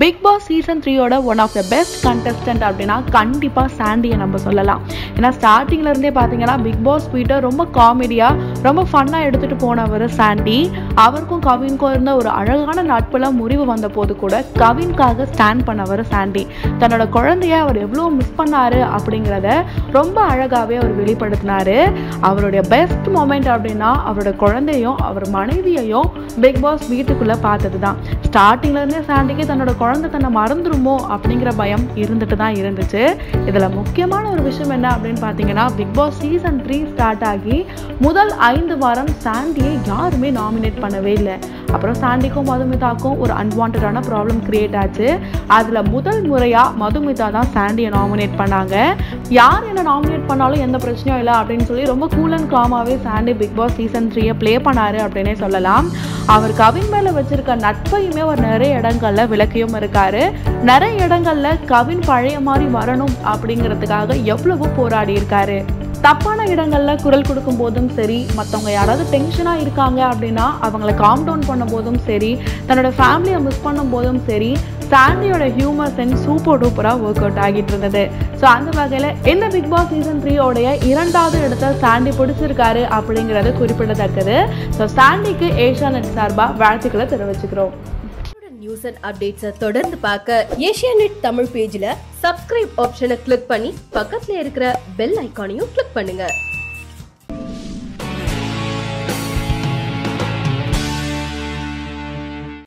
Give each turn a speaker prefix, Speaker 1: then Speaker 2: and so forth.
Speaker 1: Big pass season த்ரீயோட one of the best contestant அப்படின்னா கண்டிப்பாக சாண்டியை நம்ம சொல்லலாம். ஏன்னா ஸ்டார்டிங்லேருந்தே பார்த்தீங்கன்னா பிக் பாஸ் வீட்டை ரொம்ப காமெடியாக ரொம்ப ஃபன்னாக எடுத்துகிட்டு போனவர் சாண்டி. அவருக்கும் கவினுக்கும் இருந்த ஒரு அழகான நாட்களாக முறிவு வந்த போது கூட கவின்காக ஸ்டாண்ட் பண்ணவர் சாண்டி தன்னோட குழந்தைய அவர் எவ்வளோ மிஸ் பண்ணாரு அப்படிங்கிறத ரொம்ப அழகாகவே அவர் வெளிப்படுத்தினாரு. அவருடைய பெஸ்ட் மொமெண்ட் அப்படின்னா அவரோட குழந்தையும் அவர் மனைவியையும் பிக் பாஸ் வீட்டுக்குள்ளே பார்த்தது தான் ஸ்டார்டிங்லேருந்தே சாண்டிக்கு தன்னோட குழந்தை தன்னை மறந்துருமோ அப்படிங்கிற பயம் இருந்துட்டு தான் இருந்துச்சு. இதில் முக்கியமான ஒரு விஷயம் என்ன அப்படின்னு பார்த்தீங்கன்னா Bigg Boss season three start ஆகி முதல் ஐந்து வாரம் சாண்டியை யாருமே நாமினேட் பண்ணவே இல்லை. அப்புறம் சாண்டிக்கும் மதுமிதாக்கும் ஒரு அன்வான்டான ப்ராப்ளம் கிரியேட் ஆச்சு. அதில் முதல் முறையாக மதுமிதா தான் சாண்டியை நாமினேட் பண்ணாங்க. யார் என்ன நாமினேட் பண்ணாலும் எந்த பிரச்சனையும் இல்லை அப்படின்னு சொல்லி ரொம்ப கூல் அண்ட் காமாகவே சாண்டி பிக் பாஸ் சீசன் த்ரீயை ப்ளே பண்ணாரு அப்படின்னே சொல்லலாம். அவர் கவின் மேலே வச்சிருக்க நட்பையுமே அவர் நிறைய இடங்களில் விளக்கியும் இருக்காரு. நிறைய இடங்களில் கவின் பழைய மாதிரி வரணும் அப்படிங்கிறதுக்காக எவ்வளவோ போராடி இருக்காரு. தப்பான இடங்களில் குரல் கொடுக்கும் போதும் சரி மற்றவங்க யாராவது டென்ஷனாக இருக்காங்க அப்படின்னா அவங்கள காம் டவுன் பண்ணும் போதும் சரி தன்னோட ஃபேமிலியை மிஸ் பண்ணும் போதும் சரி சாண்டியோட ஹியூமர் சென்ஸ் சூப்பர் டூப்பராக ஒர்க் அவுட் ஆகிட்டு இருந்தது. ஸோ அந்த வகையில் இந்த பிக் பாஸ் சீசன் த்ரீயோடைய இரண்டாவது இடத்த சாண்டி பிடிச்சிருக்காரு அப்படிங்கிறது குறிப்பிடத்தக்கது. ஸோ சாண்டிக்கு ஏஷியா நெட் சார்பாக வாழ்த்துக்களை தெரிவிச்சுக்கிறோம்.
Speaker 2: நியூஸ் அண்ட் அப்டேட்ஸை தொடர்ந்து பார்க்க ஏஷியாநெட் தமிழ் பேஜ்ல சப்ஸ்கிரைப் ஆப்ஷனை கிளிக் பண்ணி பக்கத்துல இருக்கிற பெல் ஐக்கானையும் கிளிக் பண்ணுங்க.